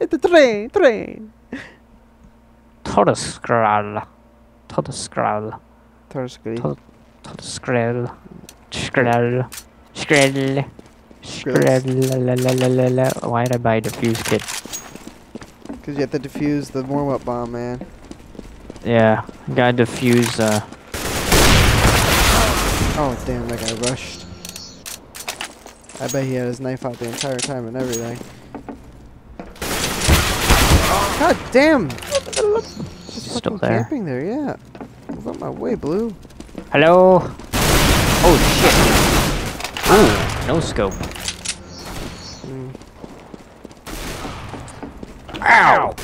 Hit the train, train. Ta det skräll. Ta det skräll. Torskri. Ta, ta det skräll. Skräll. Skräll. Skräll. Why did I buy defuse kit? Because you have to defuse the warm-up bomb, man. Yeah, gotta defuse, uh, Oh, damn, that guy rushed. I bet he had his knife out the entire time and everything. God damn! Just Still there. camping there, yeah. Move out my way, Blue. hello? Oh shit. Ooh, no scope. Mm. Ow!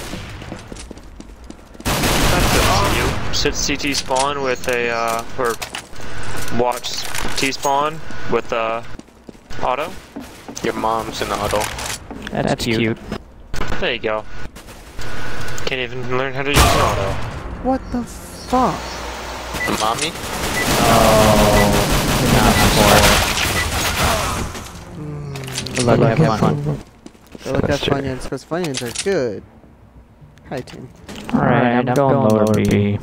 You sit CT spawn with a, uh, or watch T spawn with, uh, auto. Your mom's an auto. That's, cute. There you go. Can't even learn how to use auto. What the fuck? The mommy? Mm. Good luck, Look have at fun. Go look at That's true. Funyuns, because Funyuns are good. Hi, team. Alright, I'm, going lower B.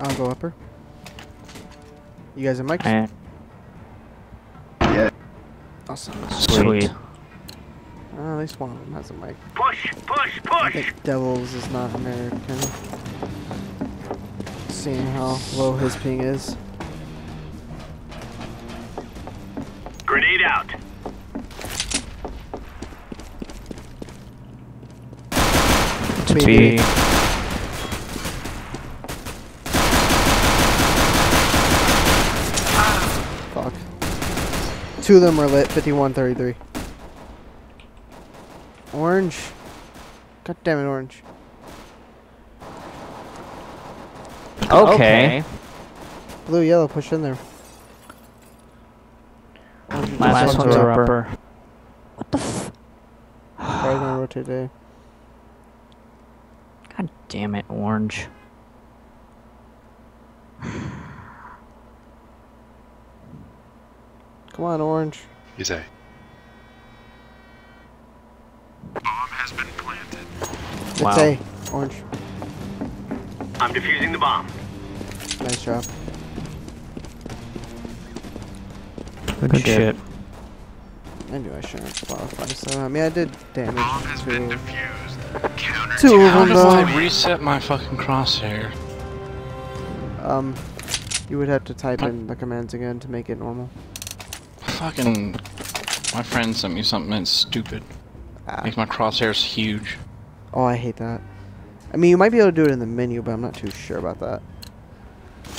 I'll go upper. You guys are mics? Eh, Awesome. Sweet. At least one of them has a mic. Push, push, push! I push! think Devils is not American. Seeing how low his ping is. Grenade out. It's B, B. B. Fuck. Two of them are lit, 5133. Orange. God damn it, orange. Okay. Blue, yellow, push in there. Orange is Last just one's up. a upper. What the f- Probably gonna rotate A. God damn it, orange. Come on, orange. He's A. It's Wow. A. Orange. I'm defusing the bomb. Nice job. Good, shit. I knew I shouldn't qualify, so I mean I did damage to two of How them do though. I reset my fucking crosshair? Um, you would have to type in the commands again to make it normal. Fucking. My friend sent me something that's stupid. Ah. Makes my crosshairs huge. Oh, I hate that. I mean, you might be able to do it in the menu, but I'm not too sure about that.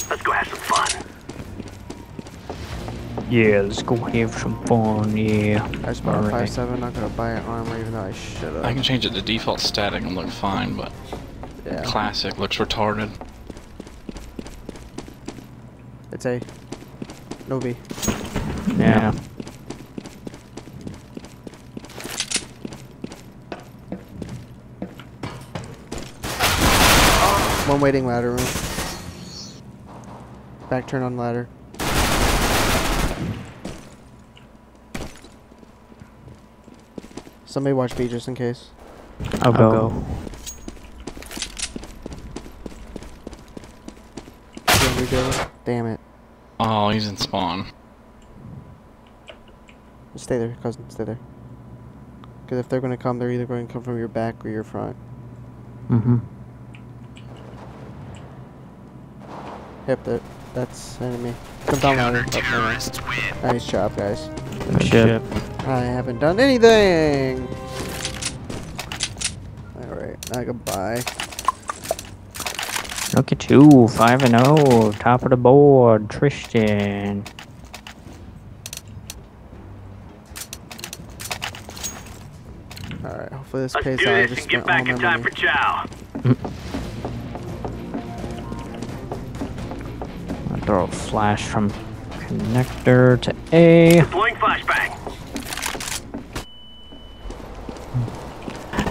Let's go have some fun. Yeah, let's go have some fun, yeah. I just bought a Alright. 5.7, not gonna buy an armor even though I should've. I can change it to default static and look fine, but Yeah, classic looks retarded. it's A. No B. Yeah. One waiting ladder room. Back turn on ladder. Somebody watch B just in case. I'll, go. Can we do it? Damn it. Oh, he's in spawn. Stay there, cousin. Stay there. Because if they're going to come, they're either going to come from your back or your front. Mm-hmm. Yep, that, that's enemy. Come down ladder. Oh, never mind. Nice job, guys. Good shit. I haven't done anything! Alright, now goodbye. Look at you, 5 and 0, top of the board, Tristan. Alright, hopefully this Let's pays do out. I just get spent all back my in time money. Throw a flash from connector to A. Deploying flashbang.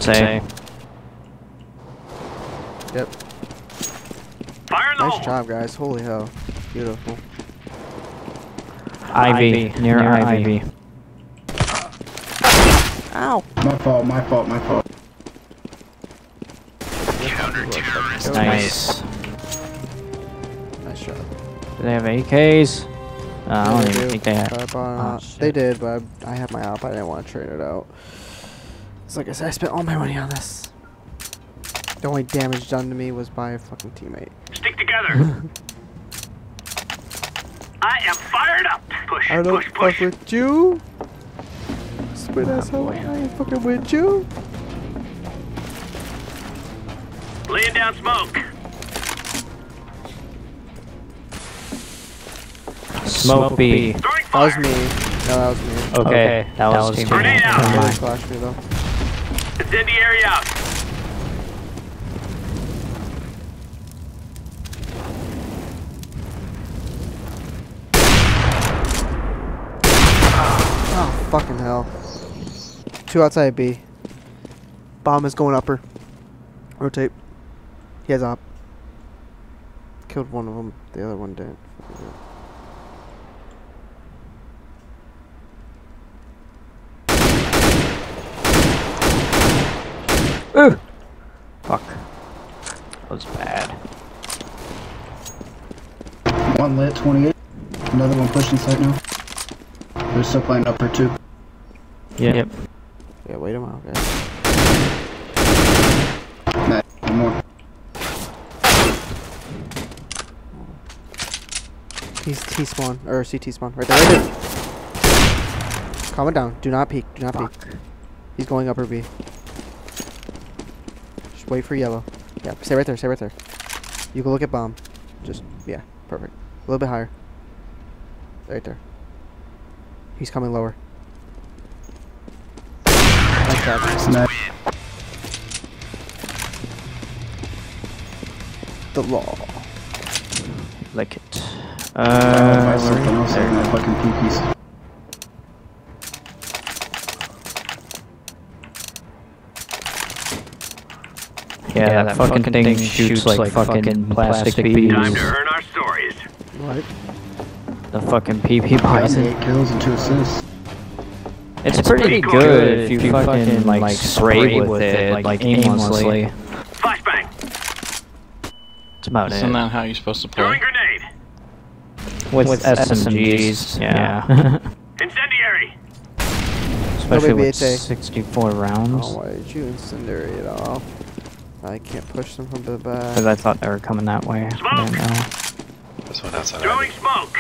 Say, Yep. Fire in the Nice hole. job, guys. Holy hell. Beautiful. Ivy, near Ivy. Ow! My fault, my fault, my fault. Nice. Nice. Nice shot. Do they have AKs? Uh, I don't Yeah, even do. think they have. But I bought an Oh, They did, but I, I have my op. I didn't want to trade it out. It's like I said, I spent all my money on this. The only damage done to me was by a fucking teammate. Stick together. I am fired up. Push, I don't push, fuck push. with you. Spit asshole. I ain't fucking with you. Laying down smoke. Smoke B. Throwing That was me. No, that was me. Okay, that, was, team. team. Grenade out. Never Really mind. flashed me though. Incendiary out. Oh, fucking hell. Two outside B. Bomb is going upper. Rotate. He has op. Killed one of them. The other one didn't. Ooh. Fuck. That was bad. One lit, 28. Another one pushing site now. They're still playing upper two. Yeah. Yep. Yeah, wait a out, guys. Nice. One more. He's T spawn or CT spawn right there. Right there. Calm it down. Do not peek. Do not peek. He's going upper B. Just wait for yellow. Yeah, stay right there. Stay right there. You can look at bomb. Just yeah, perfect. A little bit higher. Right there. He's coming lower. Nice job. Nice. The law. Like it. Uh, Uh, something where- else there. in that fucking Yeah, that, fucking thing, shoots like, fucking plastic bees. Time to earn our stories. What? The fucking PP-Bizon. 28 kills and 2 assists. It's pretty good if you fucking like like spray with it like like aimlessly. Flashbang. That's about Isn't it. that how you're supposed to play? Throwing play? grenade. With, with SMGs, yeah. Incendiary. Especially with 64 rounds. Oh, why did you incendiary it off? I can't push them from the back. Because. I thought they were coming that way. I Smoke! didn't know. This one outside. Throwing smoke.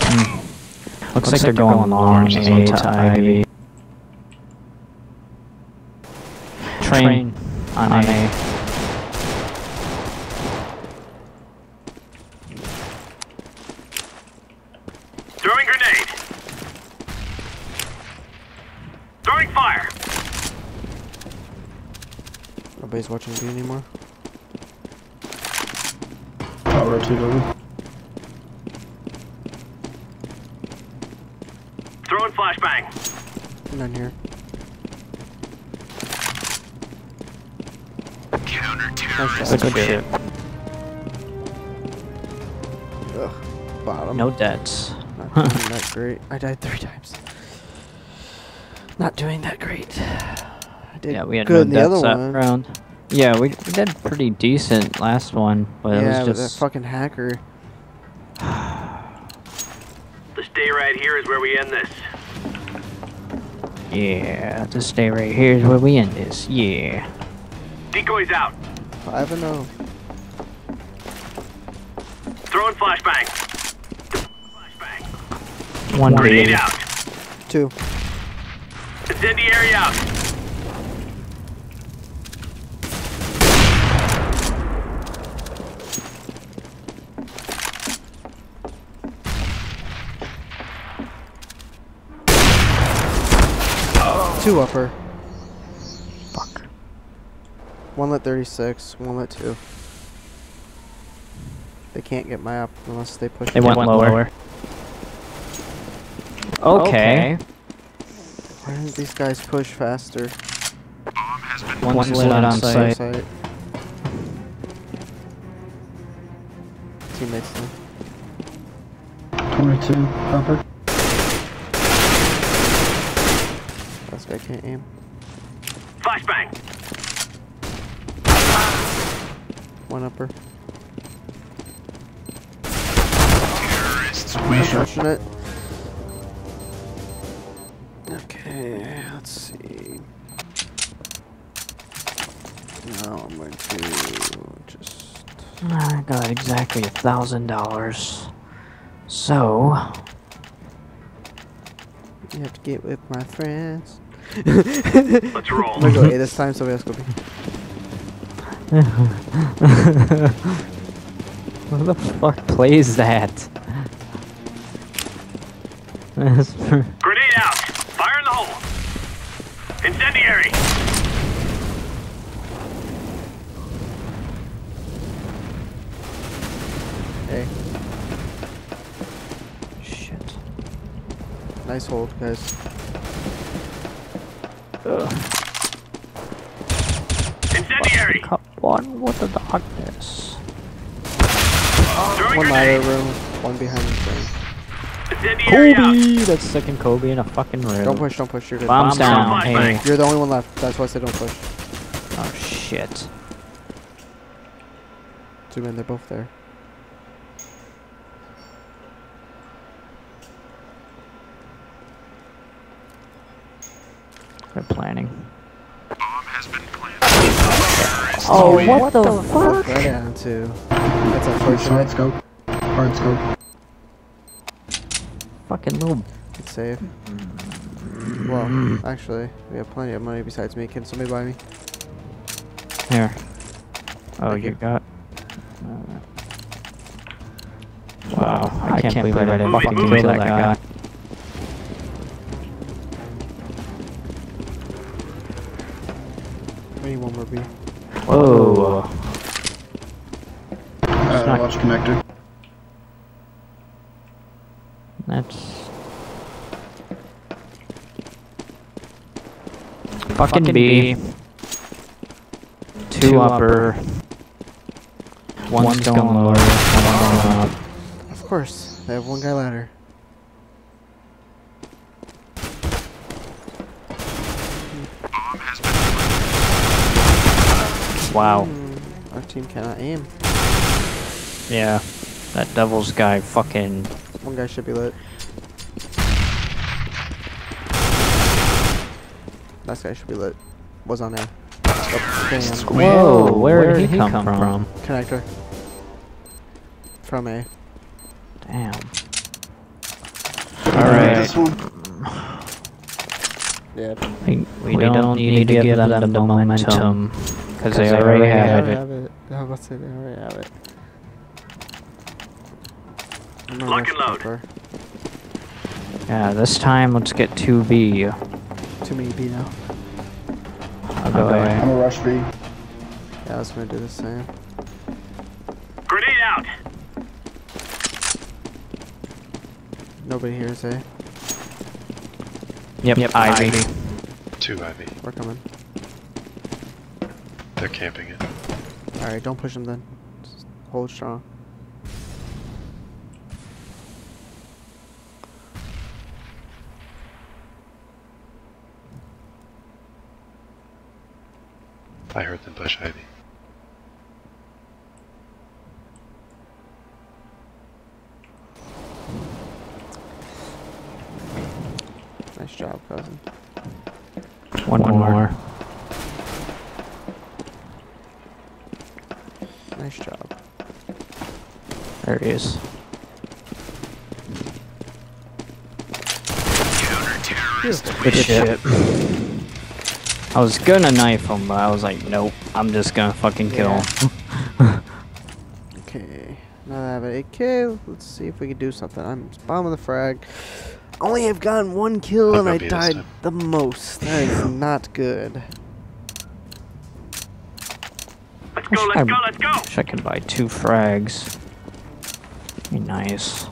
Hmm. Looks, like, they're going long orange A to Ivy. Train on A. Throwing grenade. Throwing fire. Nobody's watching B anymore. I'll rotate over. Throwing flashbang. None here. Nice Good job. shit. Ugh. Bottom. No debts. Not doing that great. I died three times. Not doing that great. I did Yeah, we had good in no the other debts that one. round. Yeah, we, we did pretty decent last one, but yeah, it but was that just fucking hacker. The stay right here is where we end this. yeah. To stay right here is where we end this. Yeah. Decoys out. Five and oh. Throwing flashbang. Flashbang. One Grenade B. out. Two. Incendiary out. Two upper. Fuck. One lit 36. One lit two. They can't get my up unless they push. They me. went, lower. Okay. Why didn't these guys push faster? One's lit on site. Site. Teammates. Then. 22, upper. This guy can't aim. Flashbang. One upper. Nice shot. Pushing it. Okay, let's see. Now I'm going to just. I got exactly a thousand dollars. So, You have to get with my friends. Let's roll. I'm go A this time, somebody else go B. who the fuck plays that? Grenade out. Fire in the hole. Incendiary. A. Shit. Nice hold, guys. Incendiary. Cut one with the darkness. Throwing One ladder grenade. room, one behind the thing. Incendiary out. Kobe! That's second Kobe in a fucking room. Don't push, don't push. You're good. Bombs Bombs down. down. Hey. You're the only one left. That's why I said don't push. Oh shit. Zoom in. They're both there. They're planning. Oh, what the fuck? Right down to. That's Side unfortunate. scope. Hard scope. Fucking little. It's safe. Well, actually, we have plenty of money besides me. Can somebody buy me? Here. Oh, Thank you you. got. uh, Wow, I, can't, believe I didn't Move it, fucking kill that guy. We need one more B. Whoa. Uh, not- watch connector. That's. Fucking B. Two upper. One's going lower. One going up. Of course, I have one guy ladder. Wow. Hmm, Our team cannot aim. Yeah. That devil's guy fucking. One guy should be lit. Last guy should be lit. Was on A. Oh, damn. Whoa, where did he come from? Connector. From A. Damn. Alright. Alright. This one. Yeah. We, we, don't, need to give them the momentum. Because they already have it. it. I was about to say they already have it. I'm Lock and load. Cooper. Yeah, this time let's get 2B. Too many B now. I'll go I'm A. gonna rush B. Yeah, I was gonna do the same. Grenade out. Nobody here is A. Yep, yep, Ivy. Two Ivy. We're coming. They're camping it. Alright, don't push them then. Just hold strong. I heard them push Ivy. Nice job, cousin. One, one more. Nice job. There he is. Good shit. I was gonna knife him, but I was like, nope, I'm just gonna fucking kill Yeah. him. Okay. Now that I have an AK, let's see if we can do something. I'm bombing the frag. Only have gotten one kill and go I B this died the most. That is not good. Let's go, let's go, let's go. Wish I could buy two frags. Be nice.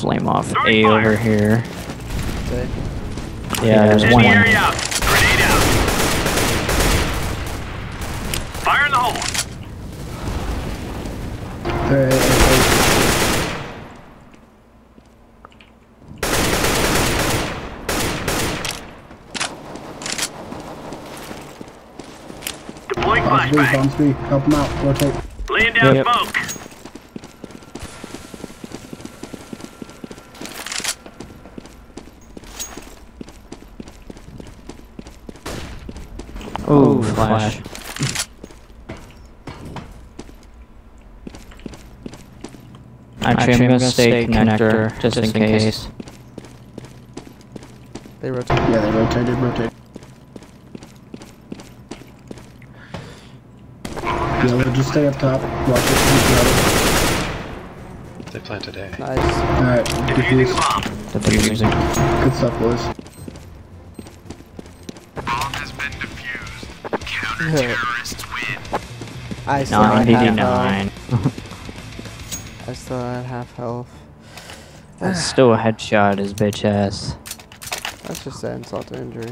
Flame off A over here. Okay. Yeah, there's one. Incendiary out. Grenade out. Fire in the hole. There, Bombs B, Flashbang. bombs Help him out. Rotate. Laying down Yep. smoke. Ooh, flash. Actually, I'm gonna stay connector, just in case. They rotate. Yeah, they rotated, rotate. Yellow, just stay up top. Watch it. They planted A. Nice. Alright, Defusing defuse. the bomb. Defusing. Good stuff, boys. I still had half health. 99. I still had half health. That's still a headshot his bitch ass. That's just an insult to injury.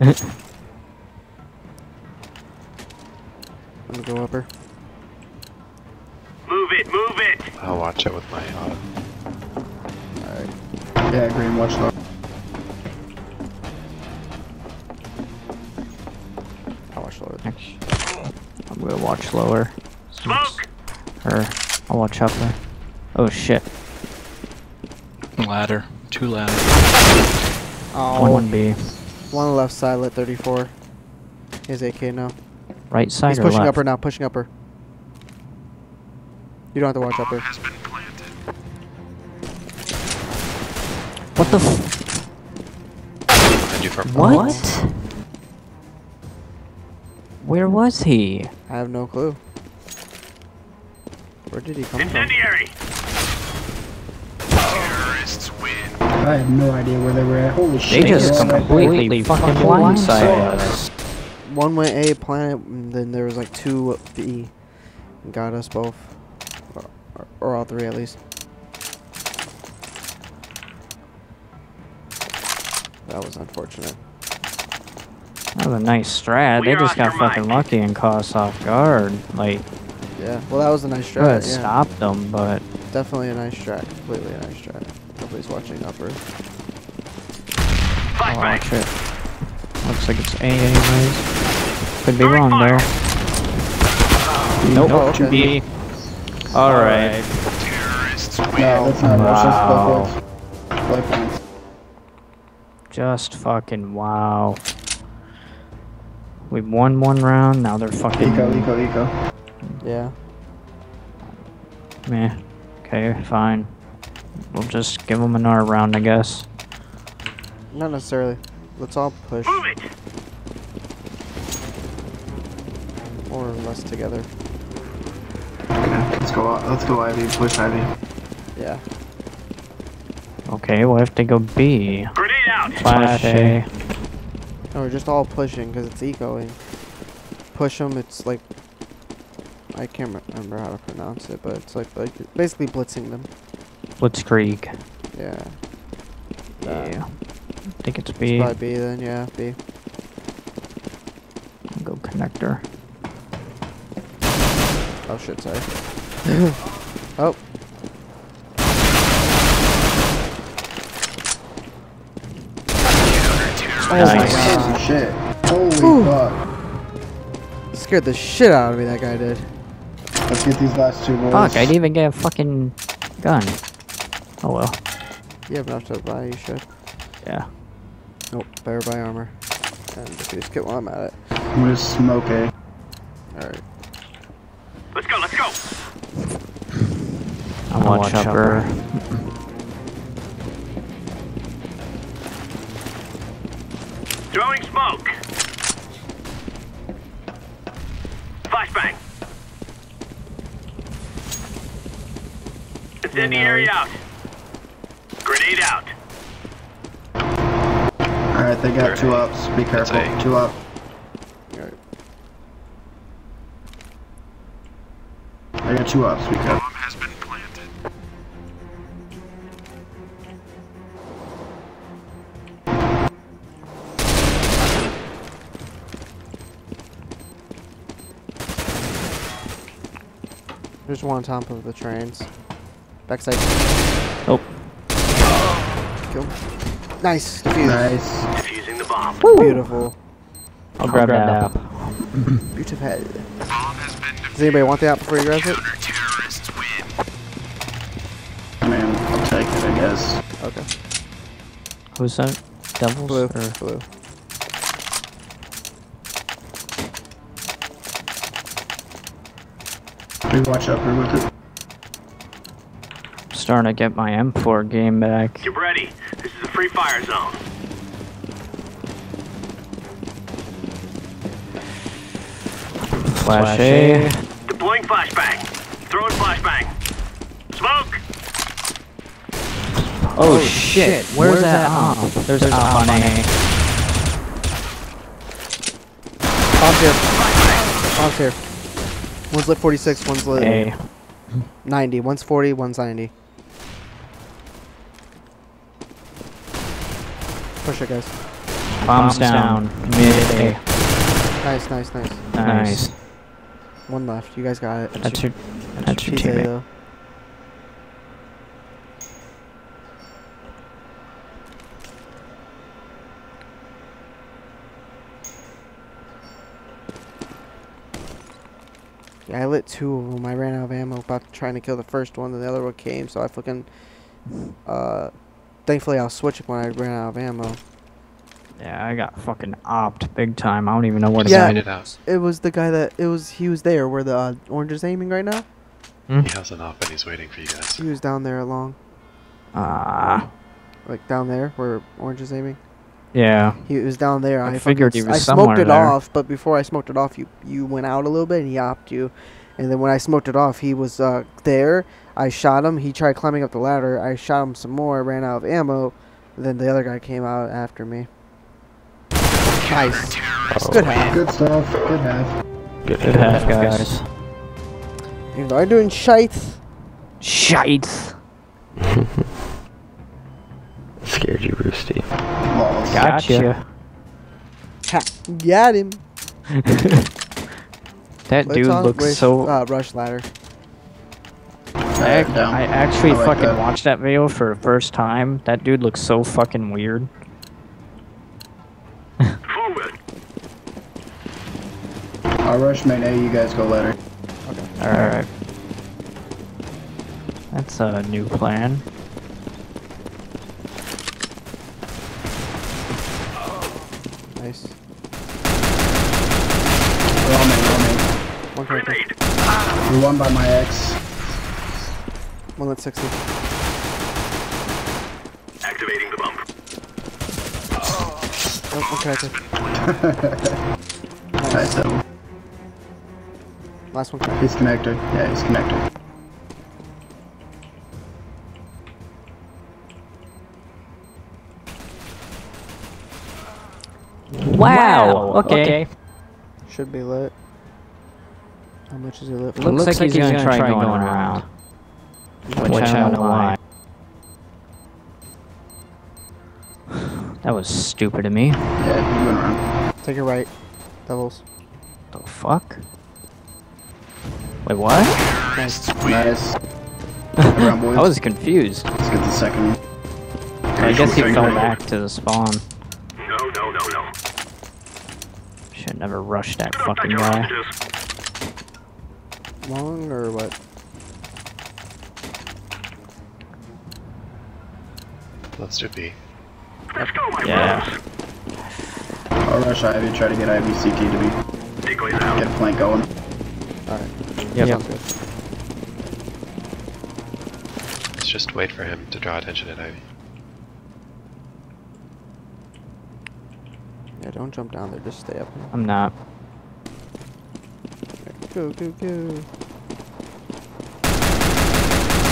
gonna go upper. Move it, move it. I'll watch it with my auto. Alright. Yeah, green, watch that. I'll watch lower. I'm gonna watch lower. Smoke. Or I'll watch upper. Oh shit. Ladder. Two ladder. Oh, One one B. one left side lit 34. He has AK now. Right side He's or pushing left? upper now, pushing upper. You don't have to watch upper. What the f- Behind you for What? Where was he? I have no clue. Where did he come from? Incendiary. I have no idea where they were at. Holy They shit. They just all right completely fucking blindsided us. One went A planet, and then there was like two B. And got us both. Or, or, or all three at least. That was unfortunate. That was a nice strat. They We're just got fucking mic. lucky and caught us off guard. Like, Yeah, well that was a nice could have strat. Yeah. stopped them, but Definitely a nice strat. Completely a nice strat. Nobody's watching upper. I'll Flashbang. Oh, watch it. Looks like it's A anyways. Could be wrong though. Nope. Oh, okay. B. Alright. No, that's not Wow. Russia's wow. Life points. Just fucking wow. We've won one round, now they're fucking. Eco, eco, eco. Yeah. Meh. Okay, fine. We'll just give them another round, I guess. Not necessarily. Let's all push Move it. Or less together. Okay, let's go. Let's go Ivy. Push Ivy. Yeah. Okay, we'll have to go B. Grenade out. Flash A. No, we're just all pushing because it's ecoing. Push them. It's like I can't remember how to pronounce it, but it's like like basically blitzing them. Blitzkrieg. Yeah. That. Yeah. I think it's It's B. probably B then. Yeah, B. Go connector. Oh shit, sorry. oh. Nice. Holy shit. Holy Whew. fuck. Scared the shit out of me, that guy did. Let's get these last two boys. Fuck, I didn't even get a fucking gun. Oh well. You have enough to buy, you should. Yeah. Nope, better buy armor. And defuse kit while I'm at it. I'm gonna smoke A. Alright. Let's go, let's go. I'll watch upper. Throwing smoke. Flashbang. Incendiary out. Grenade out. Alright, they got two ups. Be careful. Two up. Alright. They got two ups. Be careful. There's one on top of the trains. Backside. Oh. Kill. Nice. Defuse. Nice. Defusing the bomb. Beautiful. I'll grab that. Beautiful. Does anybody want the app before you grab it? Okay. Who's that? Devils? Blue. Or- Blue. We watch upper with it. starting to get my M4 game back. Get ready. This is a free fire zone. Flash A. Deploying flashbang. Throwing flashbang. Smoke! Oh, oh, shit, where's, that op? There's, an op on A. Bomb's here. Bomb's here. One's lit 46, one's lit A. 90. One's 40, one's 90. Push it, guys. Bombs down. Mid A. Nice, nice, nice. Nice. One left. You guys got it. That's your, that's your PJ, teammate. I lit two of them. I ran out of ammo about trying to kill the first one, and the other one came, so I fucking. Uh, thankfully, I was switching when I ran out of ammo. Yeah, I got fucking opt big time. I don't even know where to Yeah. Find it out. It was the guy that it was. He was there where the uh, orange is aiming right now. He has an op and he's waiting for you guys. He was down there along, Ah. like down there where orange is aiming. Yeah. He was down there. I I, figured fucking he s- was I smoked somewhere it there. off, but before I smoked it off, you you went out a little bit and he opped you, and then when I smoked it off, he was uh, there. I shot him. He tried climbing up the ladder. I shot him some more. Ran out of ammo. Then the other guy came out after me. Nice. Good half. Good stuff. Good half. Good half, guys. Even though I'm doing shite. Shite. Scared you, Roosty. Balls. Gotcha. Got him. That Let's dude on looks wish- so. Uh, rush ladder. I. I actually I like fucking that. watched that video for the first time. That dude looks so fucking weird. I'll rush main A, you guys go ladder. Okay. Alright. That's a new plan. Nice. We're all main, we're all main. One We won by my ex. One lit 60. Activating the bump. Oh, one character. Nice. So Last one character. he's connected. Yeah, he's connected. Wow. okay Okay. Should be lit. How much is he lit for? Looks, like, he's, gonna, try going, around. Which, I don't know why. That was stupid of me. Yeah, he went around. Take it right. Devils. The fuck? Wait, what? Nice. Nice. I was confused. Let's get the second one. I guess he fell back to the spawn. No, no, no, no. Should never rush that Do not touch fucking your guy. Hostages. Long or what? Let's do B. Let's go, my Yeah. friends. I'll rush Ivy, try to get Ivy CT to be Decoys out. get a flank going. Alright. Yep. Sounds good. Let's just wait for him to draw attention at Ivy. Yeah, don't jump down there. Just stay up. I'm not. Go, go, go.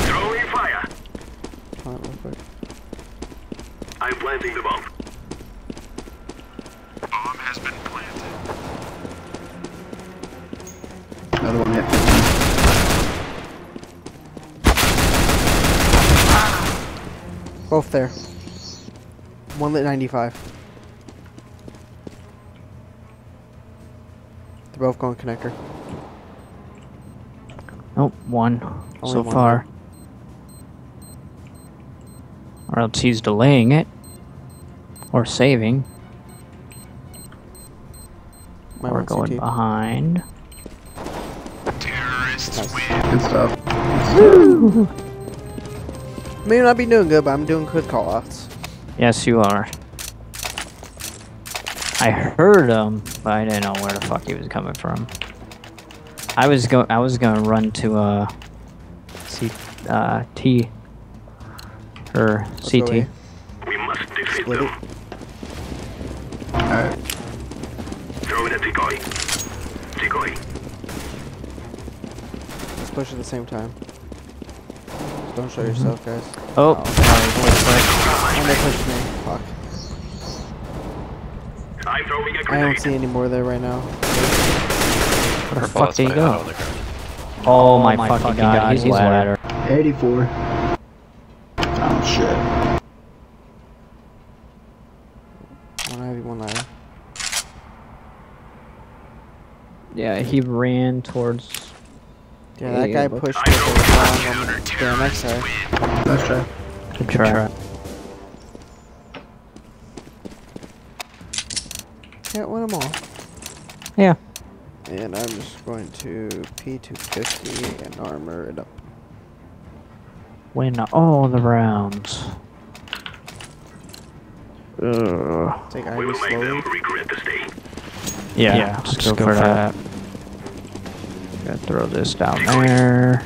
Throwing fire. Plant real quick. I'm planting the bomb. Bomb has been planted. Another one hit 15. Both there. One lit 95. They're both going connector. Oh, one Only so one far. Or else he's delaying it. Or saving. My We're going CT. behind. Good stuff. Woo! May not be doing good, but I'm doing good callouts. Yes, you are. I heard him, but I didn't know where the fuck he was coming from. I was go I was gonna run to uh C uh T or Let's CT. We must defeat Split them. it. Alright. Throw in a decoy. Decoy. Let's push at the same time. Just don't show yourself, mm-hmm. guys. Oh, And they pushed me. Fuck. I'm throwing a I don't see any more there right now. where the fuck that's did he my go? auto on the ground. Oh, my, fucking god, he's ladder. 84. Shit. One heavy, one ladder. Yeah, he ran towards. Yeah, that guy but- pushed with a long on the damn next side. Nice try. Good try. Can't win them all. Yeah. And I'm just going to P250 and armor it up. Win all the rounds. Ugh. Take We Ivy will slowly. them regret the stay. Yeah, Yeah, let's just go, go for for that. Gotta throw this down there.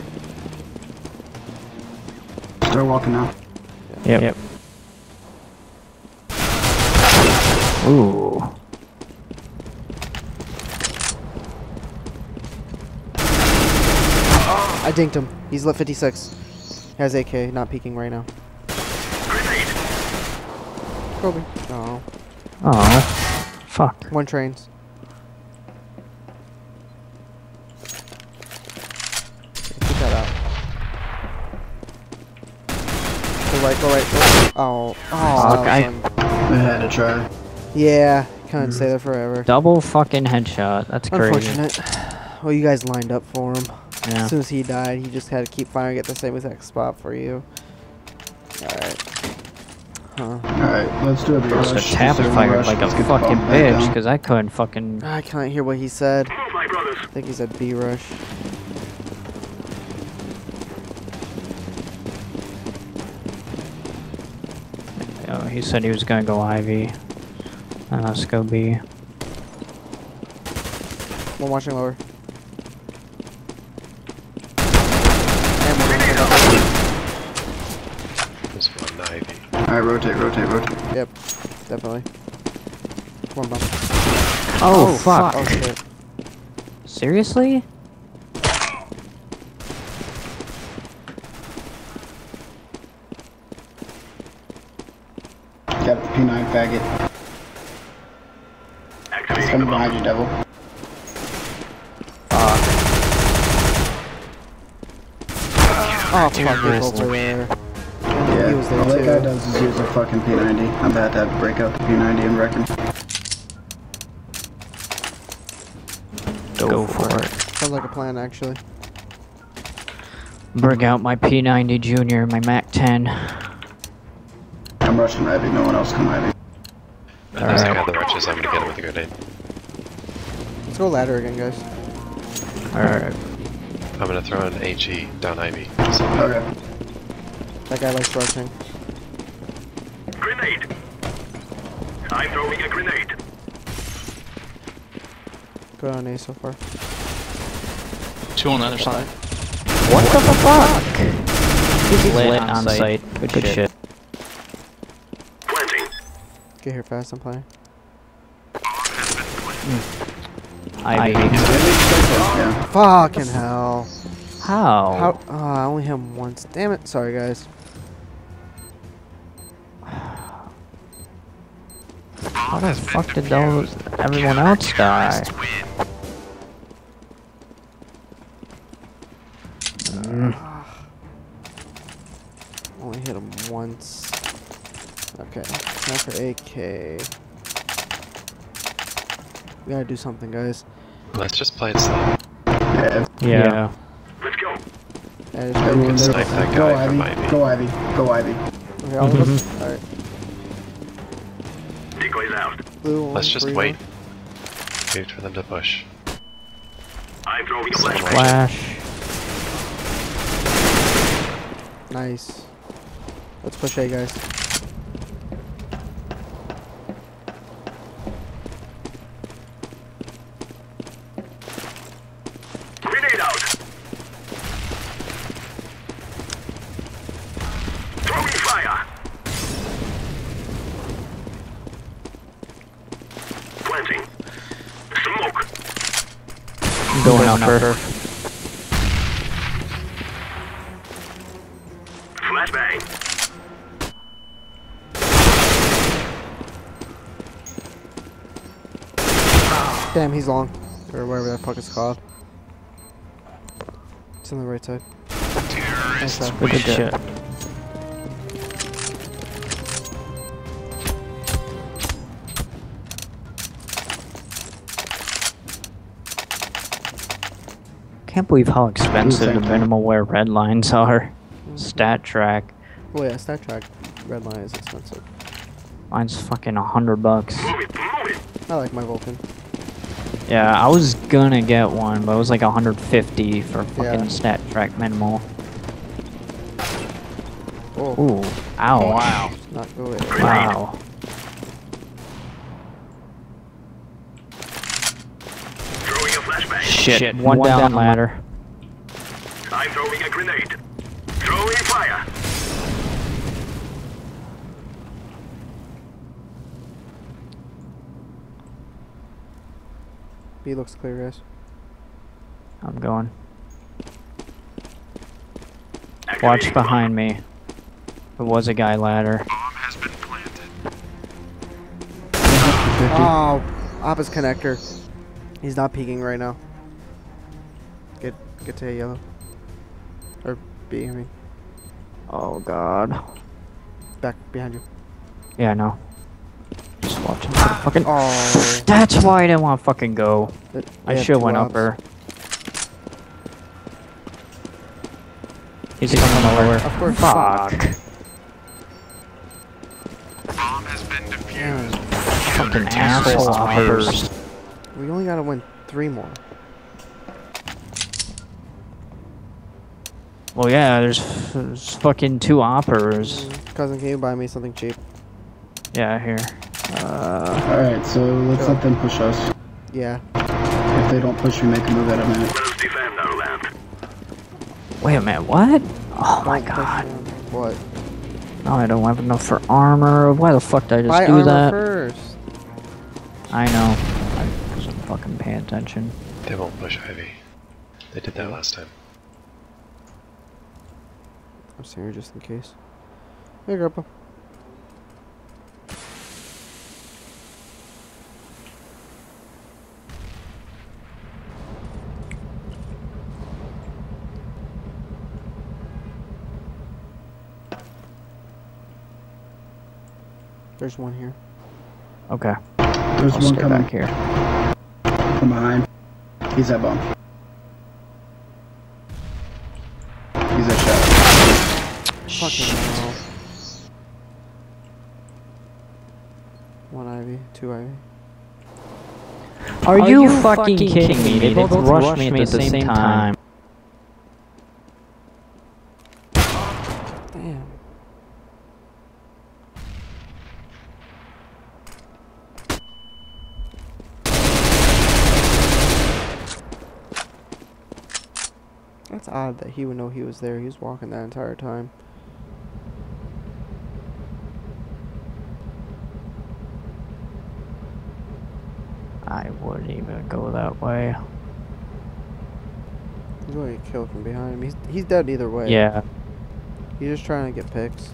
They're walking now. Yep. yep. Ooh. I dinked him. He's left 56. Has AK, not peeking right now. Kobe. Oh. Oh. Fuck. One trains. Keep that out. Go right, go right. Go right. Oh. Oh. Fuck, I- I had to try. yeah, couldn't mm-hmm. stay there forever. Double fucking headshot. That's crazy. Unfortunate. Well, you guys lined up for him. Yeah. As soon as he died, he just had to keep firing at the same exact spot for you. Alright. Huh. Alright, let's do a big rush. have tap Just a fired rush. like a Let's get the fucking bitch, because I couldn't fucking. I can't hear what he said. Move, my brothers. I think he said B rush. Oh, he said he was gonna go Ivy. Uh, let's go B. One watching lower. And one watching upper. There's one Ivy. Alright, rotate, rotate, rotate. Yep, definitely. One bump. Oh, oh fuck. Oh shit. Seriously? Got the P9 faggot. It's Activating coming behind you, devil. Oh fuck, he's over there. Yeah, He was there all that guy does is use a fucking P90. I'm about to have to break out the P90 and wreck him. Go, for it. Sounds like a plan actually. Bring out my P90 Junior, my Mac 10. I'm rushing Ivy, no one else come Ivy. There's a guy Alright. that rushes, I'm gonna get him with a grenade. Let's go ladder again, guys. Alright. I'm gonna throw an HE down Ivy. So, Okay. That guy likes rushing. Grenade. I'm throwing a grenade. Good on A so far. Two on the other side. What the fuck? He's lit, on site. Good, shit. Planting. Get here fast, I'm playing. Ivy. Yeah. Fucking hell. How? How? Oh, I only hit him once. Damn it. Sorry, guys. How the fuck did those everyone else die? Mm. Only hit him once. Okay. Now for AK. We gotta do something, guys. let's just play it slow. Yeah. Yeah. Let's go. Yeah, just Everyone gotta Snipe do that Go guy from Ivy, Ivy. go Ivy, go Ivy. Okay, all of us? Alright. Decoys out. Blue Let's just green wait. one. Wait for them to push. I'm throwing a flashbang. Flash. Nice. Let's push A, guys. Long. Or whatever that fuck is called. It's on the right side. Nice try. Good shit. Can't believe how expensive the Exactly. minimal wear red lines are. Mm-hmm. StatTrak. Oh yeah, StatTrak red line is expensive. Mine's fucking a hundred bucks. Move it. Move it. I like my Vulcan. Yeah, I was gonna get one, but it was like 150 for fucking Yeah. stat track minimal. Oh, Ooh, ow. Wow. not good. Wow. Throwing a flashbang. Shit, one, down, ladder. I'm throwing a grenade. Throwing fire. B looks clear, guys. I'm going. Watch behind me. There was a guy ladder. Bomb has been planted. Oh, opposite connector. He's not peeking right now. Get get to yellow. Or B, I mean. Oh god. Back behind you. Yeah, no. Just watching for the fucking. Oh. That's why I didn't want to fucking go. Th- I should have went ops. upper. He's coming lower. Of course. Fuck. Bomb has been defused. Fucking asshole uppers. We only gotta win three more. Well, yeah, there's, there's fucking two oppers. Mm-hmm. Cousin, can you buy me something cheap? Yeah, here. Uh, Alright, so let's let them push us. Yeah. If they don't push, we make a move at a minute. Defend our land. wait a minute, what? Oh my god. What? No, I don't have enough for armor. Why the fuck did I just Buy do armor that? first. I know. I wasn't fucking paying attention. They won't push Ivy. They did that last time. I'm serious, just in case. Hey, Grandpa. There's one here. Okay. There's I'll one coming back here. from behind. He's at bomb. He's at shot. Fucking hell. One Ivy, two Ivy. Are, you, fucking kidding me? They both rushed me at the same time. Damn. That's odd that he would know he was there. He was walking that entire time. I wouldn't even go that way. He's going to get killed from behind him. He's, he's dead either way. Yeah. He's just trying to get picks.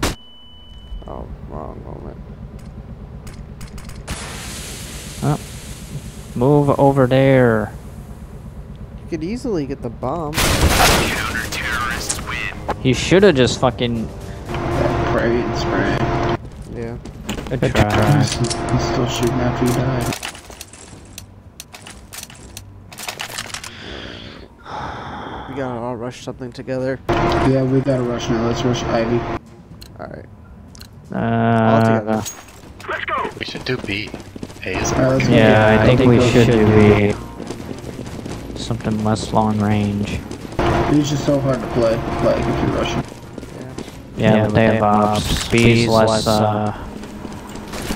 Oh, wrong moment. Oh. Move over there. You could easily get the bomb. Counter-terrorists win. He should have just fucking. Pray and spray. Yeah. Good try. He's, he's still shooting after he died. We gotta all rush something together. Yeah, we gotta rush now. Let's rush Ivy. Alright. Uh, together. Let's go. We should do B. A is Alright, let's it? go Yeah, I think we should do B. Something less long range. B's just so hard to play, like, if you're rushing. Yeah, but they have ops. B's less uh,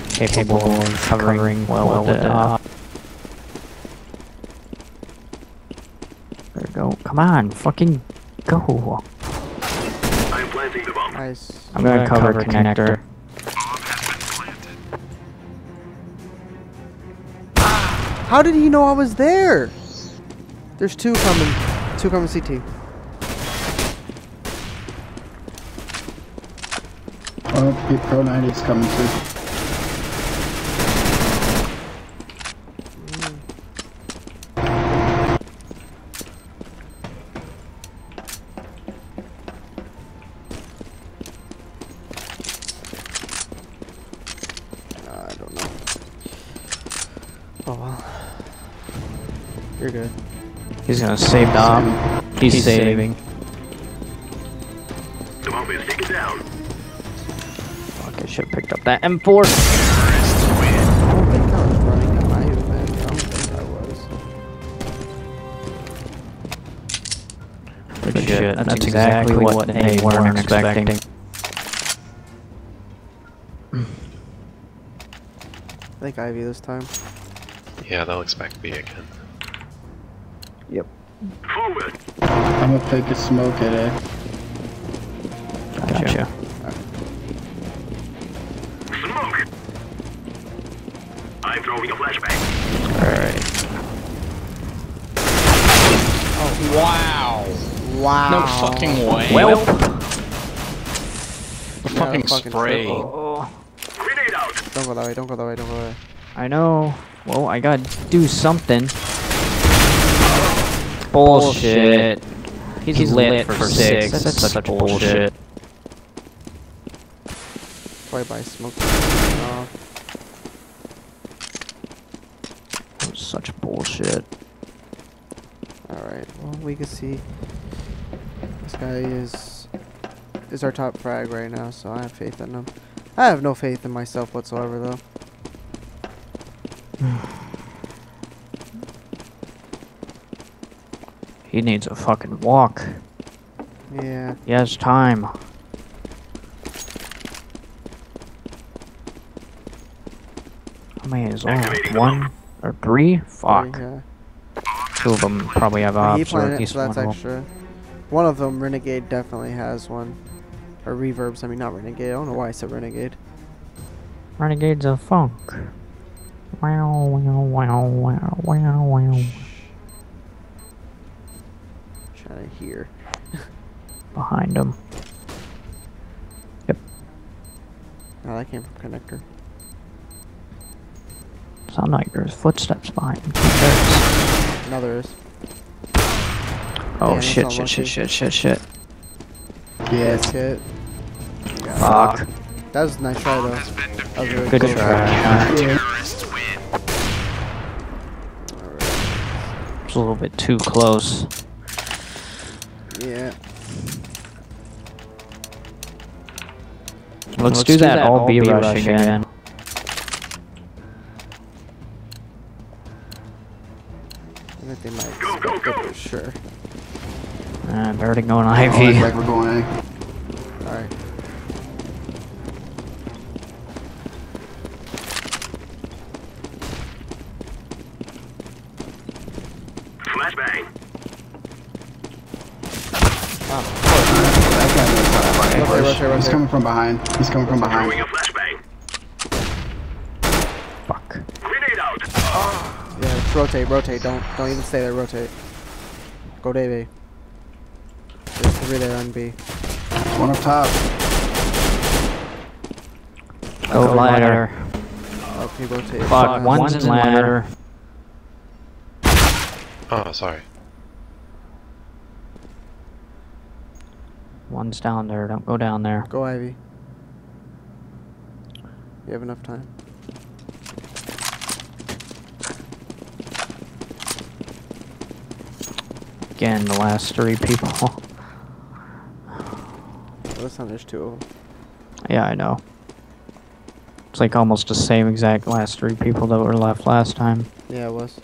capable of covering well with the op. There we go. Come on, fucking go. I'm planting the bomb. Nice. I'm gonna cover connector. How did he know I was there? There's two coming. Two coming CT. Oh, Pro 90 is coming too. Gonna save the op. He's, saving. The bomb is taken down. Fuck, I should have picked up that M4. I don't think I was running. I might have. I don't think I was. Good shit. That's, exactly what they weren't expecting. I think Ivy this time. Yeah, they'll expect B again. Forward. I'm gonna fake a smoke at A. Gotcha. Smoke. I'm throwing a flashbang. Alright. Oh, wow. Wow. No fucking way. Well. the fucking fucking spray. Oh, Grenade out. Don't go that way. Don't go that way. Don't go that way. I know. Well, I gotta do something. Bullshit. He's, lit, for six. That's, such bullshit. Probably by smoke. Uh, That's such bullshit. Alright, well we can see this guy is is our top frag right now, so I have faith in him. I have no faith in myself whatsoever though. He needs a fucking walk. Yeah. He has time. How many is left? One or three? Fuck. Yeah. Two of them probably have ops, or planted at it, least so that's one will. extra. One of them, Renegade, definitely has one. Or Reverbs, I mean not Renegade. I don't know why I said Renegade. Renegades of Funk. Wow, wow, wow, wow, wow, wow. Trying to hear. Behind him. Yep. Oh, that came from connector. Sound like there's footsteps behind him. There's- Another is. Oh Damn, shit, shit, shit, shit, shit, shit. Yes. Hit. Fuck. That was a nice try though. That was really Good close. try. Yeah. It's a little bit too close. Let's, do, that, all B rush again. I think they might Go, go, expect it go. for sure. Uh, they're already going Oh, Ivy. looks like we're going A. Alright. Flashbang. That guy looks like a Rotate, bush. rotate, He's rotate. coming from behind. He's coming from behind. Throwing a flashbang. Fuck. Grenade out. Yeah, just rotate, rotate. Don't don't even stay there, rotate. Go to A. There's three there on B. One up top. Go ladder. Okay, rotate. Fuck, Uh, one's in ladder. Oh, sorry. One's down there. Don't go down there. Go Ivy. You have enough time. Again, the last three people. Well, this time there's two of them. yeah, I know. It's like almost the same exact last three people that were left last time. Yeah, it was.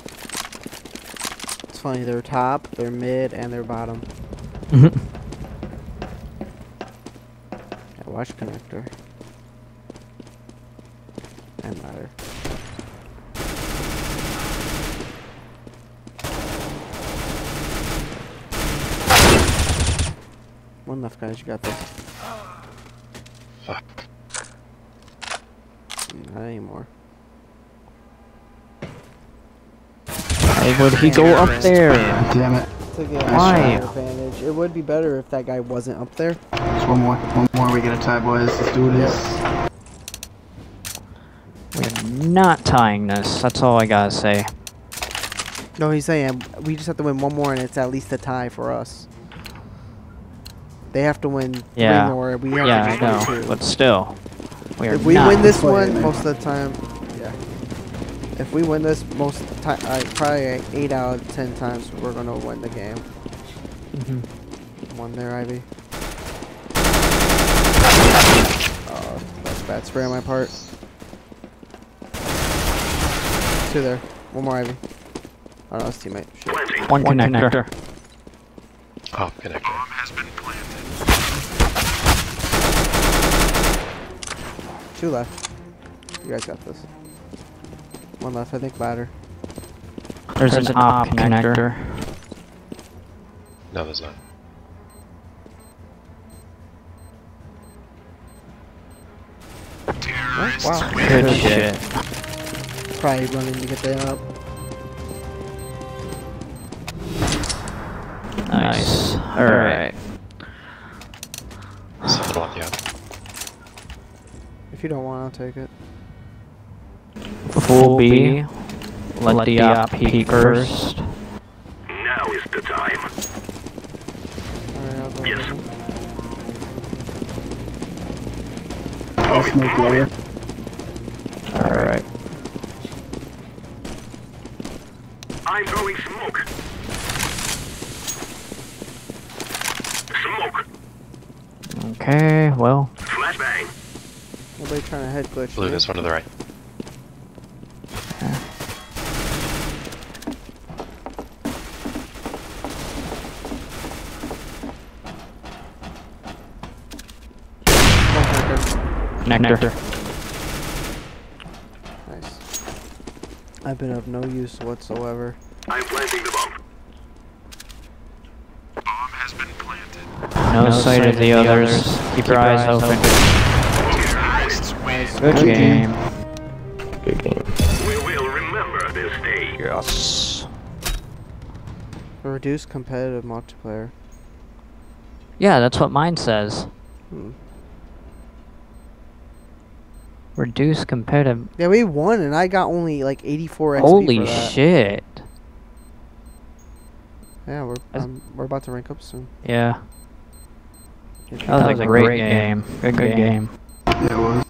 It's funny. They're top, they're mid, and they're bottom. Mm-hmm. Yeah, watch connector. And ladder. One left, guys. You got this. Fuck. Not anymore. Why would he go up there? Damn it. To get Why? advantage. It would be better if that guy wasn't up there. Just one more. One more. We get a tie, boys. Let's do this. Not tying this. That's all I gotta say. No, he's saying we just have to win one more, and it's at least a tie for us. They have to win Yeah. three more. We have Yeah, to I know, two. but still, we are if we win this one, most of the time, yeah. If we win this most time, uh, probably eight out of ten times, we're gonna win the game. Mhm. One there, Ivy. Oh, that's bad spray on my part. Two there. One more, Ivy. Oh no, it's teammate. Shit. Plenty. One, One connector. connector. Oh, connector. Bomb has been planted. Two left. You guys got this. One left, I think, ladder. There's, an, op connector. No, there's not. Terrorists wow. win. Good shit. Probably running to get that up. Nice. Alright. Something block. If you don't want, I'll take it. Full B. Let, the op peek first. Now is the time. Alright, Yes. with. I'll smoke later. Alright. I'm throwing smoke. Smoke. Okay, well, Flashbang. Nobody trying to head glitch. Blue, this one to the right. One connector. connector. Nice. I've been of no use whatsoever. I'm planting the bomb. Bomb has been planted. No, sight of the others. Keep your eyes open. Terrorists win. Good game. Good game. We will remember this day. Yes. Reduce competitive multiplayer. Yeah, that's what mine says. Hmm. Reduce competitive. Yeah, we won, and I got only like 84 XP Holy for that. shit. Yeah, we're That's- um, we're about to rank up soon. Yeah. That was, a great, game. Good, good game. Yeah, it was.